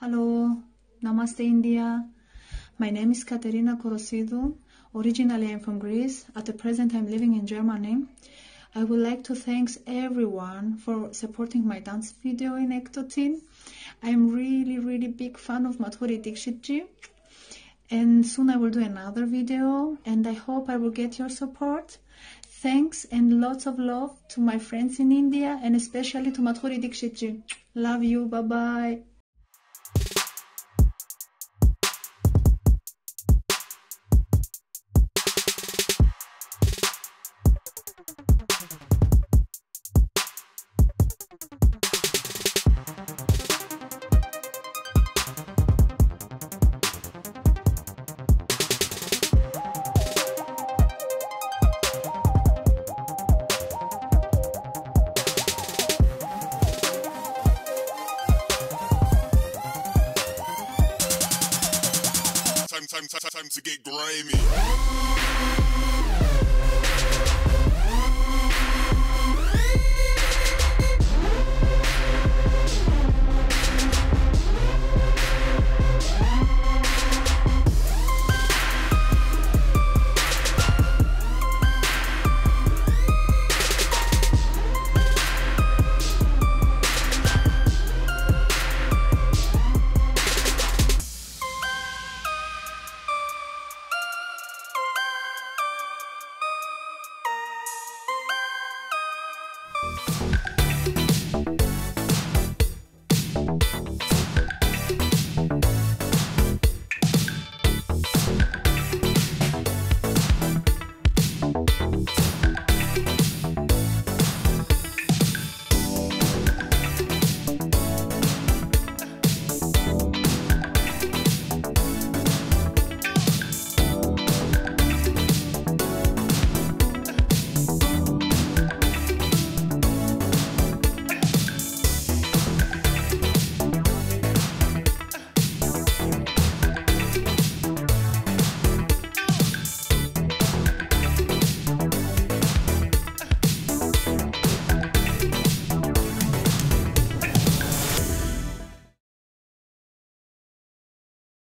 Namaste India. My name is Katerina Korosidou. Originally I'm from Greece. At the present I'm living in Germany. I would like to thank everyone for supporting my dance video in Ek Do Teen. I'm really really big fan of Madhuri Dixitji. And soon I will do another video and I hope I will get your support. Thanks and lots of love to my friends in India and especially to Madhuri Dixitji. Love you. Bye bye time, time, time to get grimy.